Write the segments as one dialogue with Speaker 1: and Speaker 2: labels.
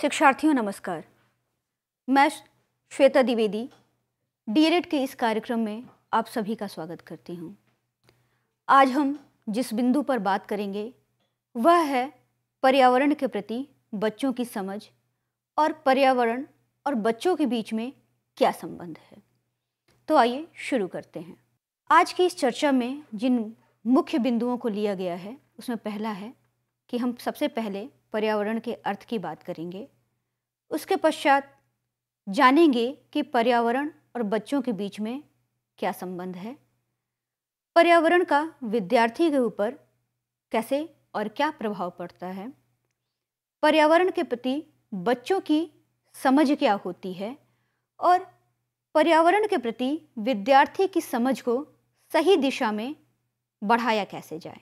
Speaker 1: शिक्षार्थियों नमस्कार मैं श्वेता द्विवेदी डी के इस कार्यक्रम में आप सभी का स्वागत करती हूँ आज हम जिस बिंदु पर बात करेंगे वह है पर्यावरण के प्रति बच्चों की समझ और पर्यावरण और बच्चों के बीच में क्या संबंध है तो आइए शुरू करते हैं आज की इस चर्चा में जिन मुख्य बिंदुओं को लिया गया है उसमें पहला है कि हम सबसे पहले पर्यावरण के अर्थ की बात करेंगे उसके पश्चात जानेंगे कि पर्यावरण और बच्चों के बीच में क्या संबंध है पर्यावरण का विद्यार्थी के ऊपर कैसे और क्या प्रभाव पड़ता है पर्यावरण के प्रति बच्चों की समझ क्या होती है और पर्यावरण के प्रति विद्यार्थी की समझ को सही दिशा में बढ़ाया कैसे जाए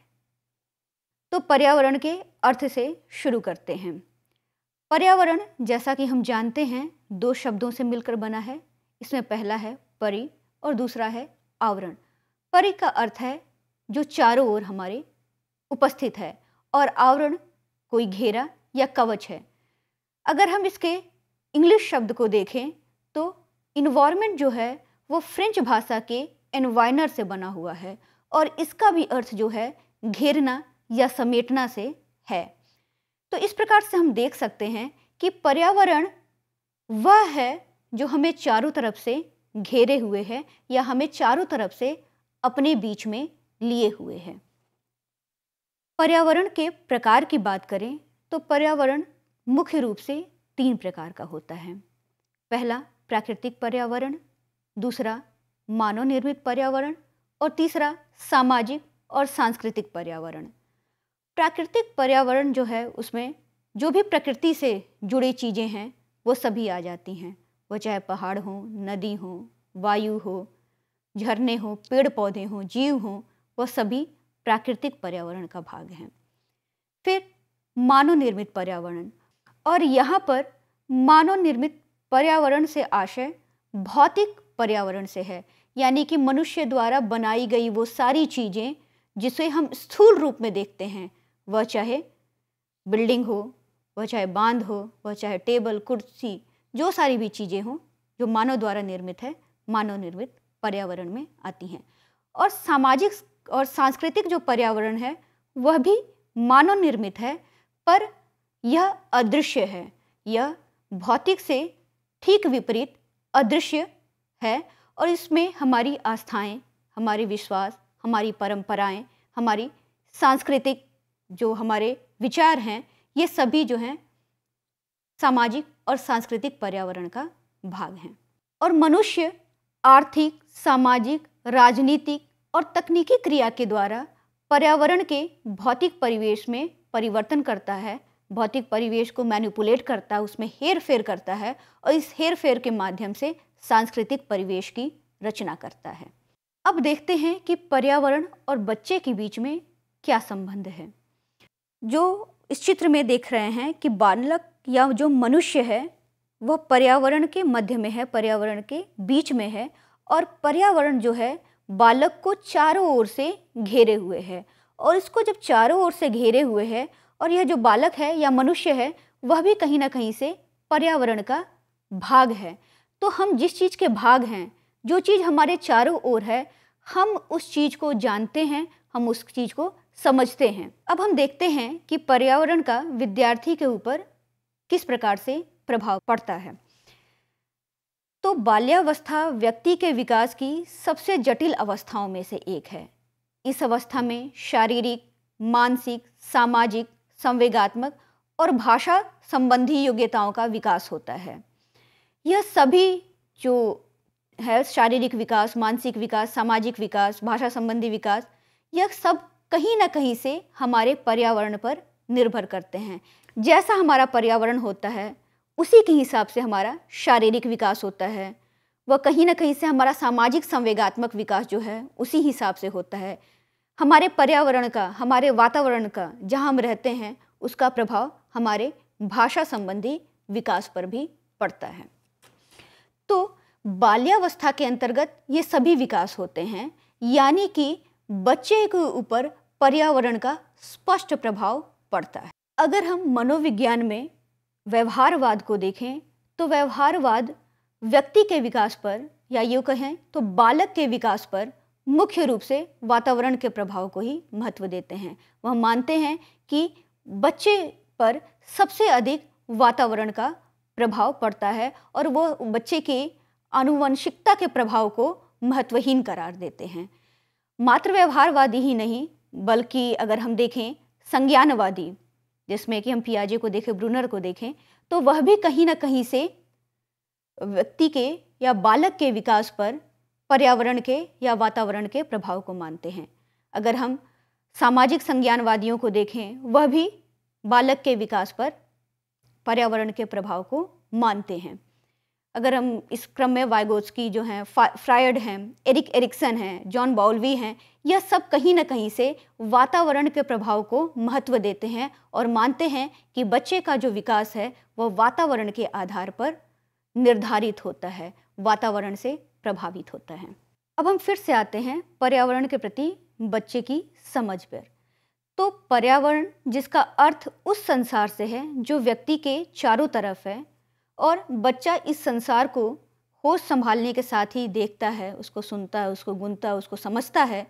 Speaker 1: तो पर्यावरण के अर्थ से शुरू करते हैं पर्यावरण जैसा कि हम जानते हैं दो शब्दों से मिलकर बना है इसमें पहला है परि और दूसरा है आवरण परि का अर्थ है जो चारों ओर हमारे उपस्थित है और आवरण कोई घेरा या कवच है अगर हम इसके इंग्लिश शब्द को देखें तो इन्वायरमेंट जो है वो फ्रेंच भाषा के एनवायनर से बना हुआ है और इसका भी अर्थ जो है घेरना या समेटना से है तो इस प्रकार से हम देख सकते हैं कि पर्यावरण वह है जो हमें चारों तरफ से घेरे हुए है या हमें चारों तरफ से अपने बीच में लिए हुए है पर्यावरण के प्रकार की बात करें तो पर्यावरण मुख्य रूप से तीन प्रकार का होता है पहला प्राकृतिक पर्यावरण दूसरा मानव निर्मित पर्यावरण और तीसरा सामाजिक और सांस्कृतिक पर्यावरण प्राकृतिक पर्यावरण जो है उसमें जो भी प्रकृति से जुड़ी चीज़ें हैं वो सभी आ जाती हैं वह चाहे पहाड़ हो नदी हो वायु हो झरने हो पेड़ पौधे हों जीव हों वह सभी प्राकृतिक पर्यावरण का भाग हैं फिर मानव निर्मित पर्यावरण और यहाँ पर मानव निर्मित पर्यावरण से आशय भौतिक पर्यावरण से है यानी कि मनुष्य द्वारा बनाई गई वो सारी चीज़ें जिसे हम स्थूल रूप में देखते हैं वह चाहे बिल्डिंग हो वह चाहे बांध हो वह चाहे टेबल कुर्सी जो सारी भी चीज़ें हों जो मानव द्वारा निर्मित है मानव निर्मित पर्यावरण में आती हैं और सामाजिक और सांस्कृतिक जो पर्यावरण है वह भी मानव निर्मित है पर यह अदृश्य है यह भौतिक से ठीक विपरीत अदृश्य है और इसमें हमारी आस्थाएं, हमारे विश्वास हमारी परंपराएं, हमारी सांस्कृतिक जो हमारे विचार हैं ये सभी जो हैं सामाजिक और सांस्कृतिक पर्यावरण का भाग हैं और मनुष्य आर्थिक सामाजिक राजनीतिक और तकनीकी क्रिया के द्वारा पर्यावरण के भौतिक परिवेश में परिवर्तन करता है भौतिक परिवेश को मैनिपुलेट करता है उसमें हेर फेर करता है और इस हेर फेर के माध्यम से सांस्कृतिक परिवेश की रचना करता है अब देखते हैं कि पर्यावरण और बच्चे के बीच में क्या संबंध है जो इस चित्र में देख रहे हैं कि बालक या जो मनुष्य है वह पर्यावरण के मध्य में है पर्यावरण के बीच में है और पर्यावरण जो है बालक को चारों ओर से घेरे हुए है और इसको जब चारों ओर से घेरे हुए है और यह जो बालक है या मनुष्य है वह भी कहीं ना कहीं से पर्यावरण का भाग है तो हम जिस चीज़ के भाग हैं जो चीज़ हमारे चारों ओर है हम उस चीज़ को जानते हैं हम उस चीज़ को समझते हैं अब हम देखते हैं कि पर्यावरण का विद्यार्थी के ऊपर किस प्रकार से प्रभाव पड़ता है तो बाल्यावस्था व्यक्ति के विकास की सबसे जटिल अवस्थाओं में से एक है इस अवस्था में शारीरिक मानसिक सामाजिक संवेगात्मक और भाषा संबंधी योग्यताओं का विकास होता है यह सभी जो है शारीरिक विकास मानसिक विकास सामाजिक विकास भाषा संबंधी विकास यह सब कहीं ना कहीं से हमारे पर्यावरण पर निर्भर करते हैं जैसा हमारा पर्यावरण होता है उसी के हिसाब से हमारा शारीरिक विकास होता है वह कहीं ना कहीं से हमारा सामाजिक संवेगात्मक विकास जो है उसी हिसाब से होता है हमारे पर्यावरण का हमारे वातावरण का जहाँ हम रहते हैं उसका प्रभाव हमारे भाषा संबंधी विकास पर भी पड़ता है तो बाल्यावस्था के अंतर्गत ये सभी विकास होते हैं यानी कि बच्चे के ऊपर पर्यावरण का स्पष्ट प्रभाव पड़ता है अगर हम मनोविज्ञान में व्यवहारवाद को देखें तो व्यवहारवाद व्यक्ति के विकास पर या यूँ कहें तो बालक के विकास पर मुख्य रूप से वातावरण के प्रभाव को ही महत्व देते हैं वह मानते हैं कि बच्चे पर सबसे अधिक वातावरण का प्रभाव पड़ता है और वह बच्चे की आनुवंशिकता के प्रभाव को महत्वहीन करार देते हैं मात्र व्यवहारवादी ही नहीं बल्कि अगर हम देखें संज्ञानवादी जिसमें कि हम पियाजे को देखें ब्रूनर को देखें तो वह भी कहीं ना कहीं से व्यक्ति के या बालक के विकास पर पर्यावरण के या वातावरण के प्रभाव को मानते हैं अगर हम सामाजिक संज्ञानवादियों को देखें वह भी बालक के विकास पर पर्यावरण के प्रभाव को मानते हैं अगर हम इस क्रम में वाइगोस्की जो हैं फ्रायड हैं एरिक एरिक्सन हैं जॉन बाउलवी हैं यह सब कहीं ना कहीं से वातावरण के प्रभाव को महत्व देते हैं और मानते हैं कि बच्चे का जो विकास है वह वातावरण के आधार पर निर्धारित होता है वातावरण से प्रभावित होता है अब हम फिर से आते हैं पर्यावरण के प्रति बच्चे की समझ पर तो पर्यावरण जिसका अर्थ उस संसार से है जो व्यक्ति के चारों तरफ है और बच्चा इस संसार को होश संभालने के साथ ही देखता है उसको सुनता है उसको गुनता है उसको समझता है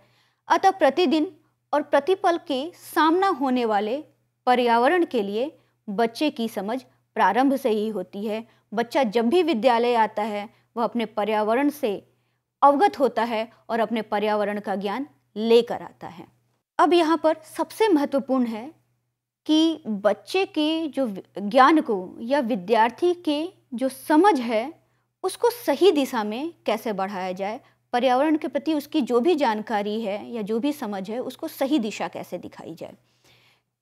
Speaker 1: अतः प्रतिदिन और प्रतिपल के सामना होने वाले पर्यावरण के लिए बच्चे की समझ प्रारंभ से ही होती है बच्चा जब भी विद्यालय आता है वह अपने पर्यावरण से अवगत होता है और अपने पर्यावरण का ज्ञान लेकर आता है अब यहाँ पर सबसे महत्वपूर्ण है कि बच्चे के जो ज्ञान को या विद्यार्थी के जो समझ है उसको सही दिशा में कैसे बढ़ाया जाए पर्यावरण के प्रति उसकी जो भी जानकारी है या जो भी समझ है उसको सही दिशा कैसे दिखाई जाए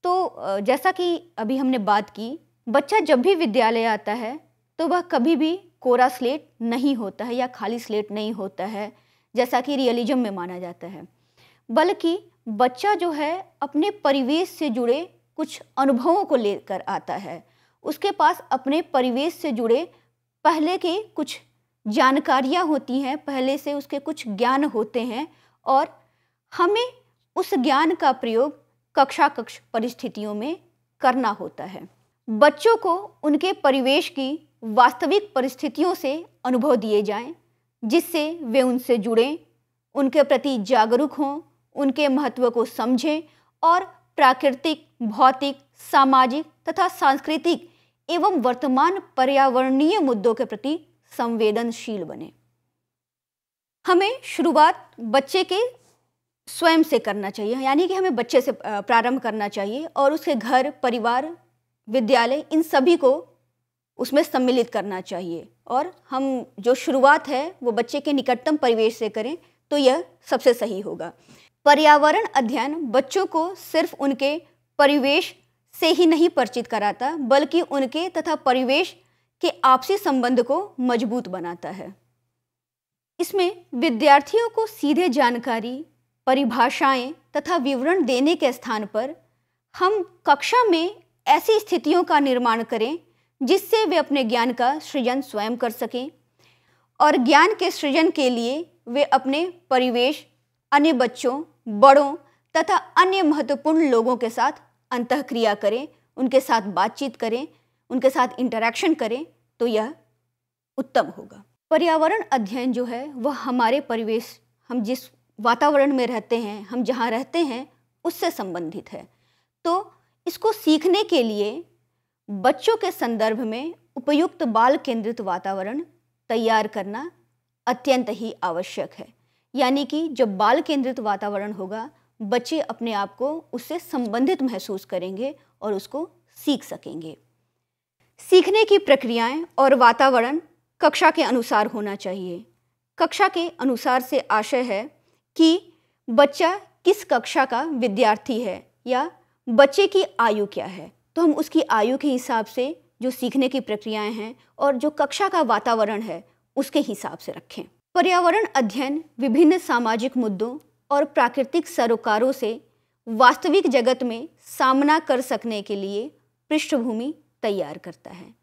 Speaker 1: तो जैसा कि अभी हमने बात की बच्चा जब भी विद्यालय आता है तो वह कभी भी कोरा स्लेट नहीं होता है या खाली स्लेट नहीं होता है जैसा कि रियलिज्म में माना जाता है बल्कि बच्चा जो है अपने परिवेश से जुड़े कुछ अनुभवों को लेकर आता है उसके पास अपने परिवेश से जुड़े पहले के कुछ जानकारियाँ होती हैं पहले से उसके कुछ ज्ञान होते हैं और हमें उस ज्ञान का प्रयोग कक्षा कक्ष परिस्थितियों में करना होता है बच्चों को उनके परिवेश की वास्तविक परिस्थितियों से अनुभव दिए जाएं, जिससे वे उनसे जुड़ें उनके प्रति जागरूक हों उनके महत्व को समझें और प्राकृतिक भौतिक सामाजिक तथा सांस्कृतिक एवं वर्तमान पर्यावरणीय मुद्दों के प्रति संवेदनशील बने हमें शुरुआत बच्चे के स्वयं से करना चाहिए यानी कि हमें बच्चे से प्रारंभ करना चाहिए और उसके घर परिवार विद्यालय इन सभी को उसमें सम्मिलित करना चाहिए और हम जो शुरुआत है वो बच्चे के निकटतम परिवेश से करें तो यह सबसे सही होगा पर्यावरण अध्ययन बच्चों को सिर्फ उनके परिवेश से ही नहीं परिचित कराता बल्कि उनके तथा परिवेश के आपसी संबंध को मजबूत बनाता है इसमें विद्यार्थियों को सीधे जानकारी परिभाषाएं तथा विवरण देने के स्थान पर हम कक्षा में ऐसी स्थितियों का निर्माण करें जिससे वे अपने ज्ञान का सृजन स्वयं कर सकें और ज्ञान के सृजन के लिए वे अपने परिवेश अन्य बच्चों बड़ों अन्य महत्वपूर्ण लोगों के साथ अंतक्रिया करें उनके साथ बातचीत करें उनके साथ इंटरेक्शन करें तो यह उत्तम होगा पर्यावरण अध्ययन जो है वह हमारे परिवेश हम जिस वातावरण में रहते हैं हम जहाँ रहते हैं उससे संबंधित है तो इसको सीखने के लिए बच्चों के संदर्भ में उपयुक्त बाल केंद्रित वातावरण तैयार करना अत्यंत ही आवश्यक है यानी कि जब बाल केंद्रित वातावरण होगा बच्चे अपने आप को उससे संबंधित महसूस करेंगे और उसको सीख सकेंगे सीखने की प्रक्रियाएं और वातावरण कक्षा के अनुसार होना चाहिए कक्षा के अनुसार से आशय है कि बच्चा किस कक्षा का विद्यार्थी है या बच्चे की आयु क्या है तो हम उसकी आयु के हिसाब से जो सीखने की प्रक्रियाएं हैं और जो कक्षा का वातावरण है उसके हिसाब से रखें पर्यावरण अध्ययन विभिन्न सामाजिक मुद्दों और प्राकृतिक सरोकारों से वास्तविक जगत में सामना कर सकने के लिए पृष्ठभूमि तैयार करता है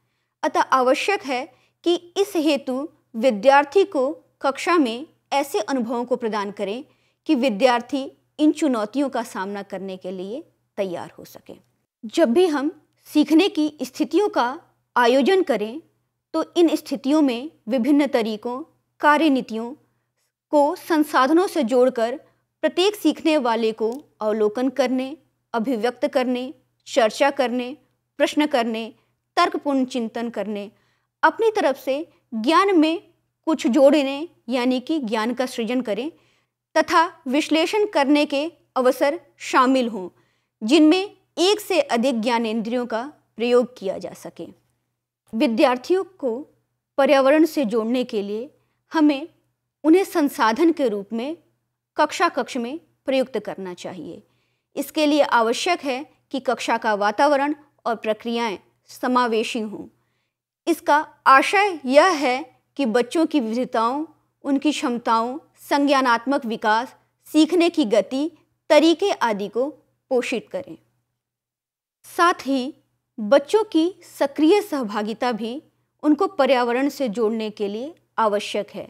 Speaker 1: अतः आवश्यक है कि इस हेतु विद्यार्थी को कक्षा में ऐसे अनुभवों को प्रदान करें कि विद्यार्थी इन चुनौतियों का सामना करने के लिए तैयार हो सके जब भी हम सीखने की स्थितियों का आयोजन करें तो इन स्थितियों में विभिन्न तरीकों कार्यनीतियों को संसाधनों से जोड़कर प्रत्येक सीखने वाले को अवलोकन करने अभिव्यक्त करने चर्चा करने प्रश्न करने तर्कपूर्ण चिंतन करने अपनी तरफ से ज्ञान में कुछ जोड़ने यानी कि ज्ञान का सृजन करें तथा विश्लेषण करने के अवसर शामिल हों जिनमें एक से अधिक ज्ञानेंद्रियों का प्रयोग किया जा सके विद्यार्थियों को पर्यावरण से जोड़ने के लिए हमें उन्हें संसाधन के रूप में कक्षा कक्ष में प्रयुक्त करना चाहिए इसके लिए आवश्यक है कि कक्षा का वातावरण और प्रक्रियाएं समावेशी हों इसका आशय यह है कि बच्चों की विविधताओं उनकी क्षमताओं संज्ञानात्मक विकास सीखने की गति तरीके आदि को पोषित करें साथ ही बच्चों की सक्रिय सहभागिता भी उनको पर्यावरण से जोड़ने के लिए आवश्यक है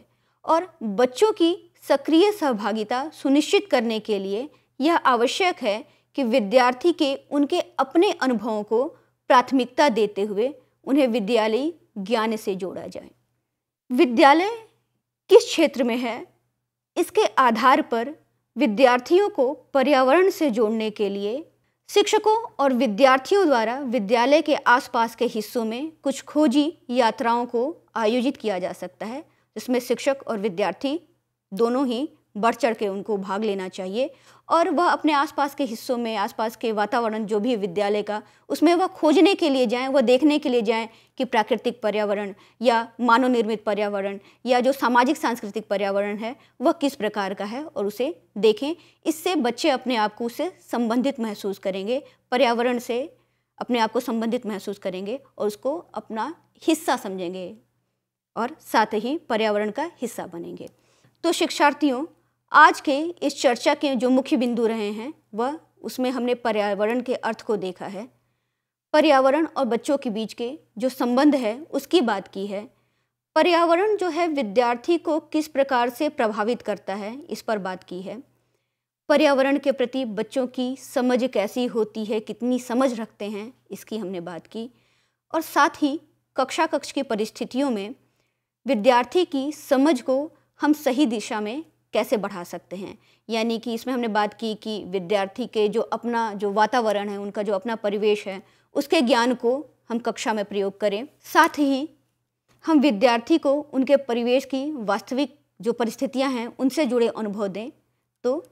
Speaker 1: और बच्चों की सक्रिय सहभागिता सुनिश्चित करने के लिए यह आवश्यक है कि विद्यार्थी के उनके अपने अनुभवों को प्राथमिकता देते हुए उन्हें विद्यालयी ज्ञान से जोड़ा जाए विद्यालय किस क्षेत्र में है इसके आधार पर विद्यार्थियों को पर्यावरण से जोड़ने के लिए शिक्षकों और विद्यार्थियों द्वारा विद्यालय के आसपास के हिस्सों में कुछ खोजी यात्राओं को आयोजित किया जा सकता है जिसमें शिक्षक और विद्यार्थी दोनों ही बढ़ चढ़ के उनको भाग लेना चाहिए और वह अपने आसपास के हिस्सों में आसपास के वातावरण जो भी विद्यालय का उसमें वह खोजने के लिए जाएं वह देखने के लिए जाएं कि प्राकृतिक पर्यावरण या मानव निर्मित पर्यावरण या जो सामाजिक सांस्कृतिक पर्यावरण है वह किस प्रकार का है और उसे देखें इससे बच्चे अपने आप को उससे संबंधित महसूस करेंगे पर्यावरण से अपने आप को संबंधित महसूस करेंगे और उसको अपना हिस्सा समझेंगे और साथ ही पर्यावरण का हिस्सा बनेंगे तो शिक्षार्थियों आज के इस चर्चा के जो मुख्य बिंदु रहे हैं वह उसमें हमने पर्यावरण के अर्थ को देखा है पर्यावरण और बच्चों के बीच के जो संबंध है उसकी बात की है पर्यावरण जो है विद्यार्थी को किस प्रकार से प्रभावित करता है इस पर बात की है पर्यावरण के प्रति बच्चों की समझ कैसी होती है कितनी समझ रखते हैं इसकी हमने बात की और साथ ही कक्षा कक्ष की परिस्थितियों में विद्यार्थी की समझ को हम सही दिशा में कैसे बढ़ा सकते हैं यानी कि इसमें हमने बात की कि विद्यार्थी के जो अपना जो वातावरण है उनका जो अपना परिवेश है उसके ज्ञान को हम कक्षा में प्रयोग करें साथ ही हम विद्यार्थी को उनके परिवेश की वास्तविक जो परिस्थितियां हैं उनसे जुड़े अनुभव दें तो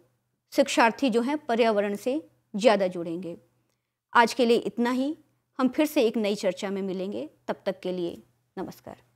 Speaker 1: शिक्षार्थी जो हैं पर्यावरण से ज़्यादा जुड़ेंगे आज के लिए इतना ही हम फिर से एक नई चर्चा में मिलेंगे तब तक के लिए नमस्कार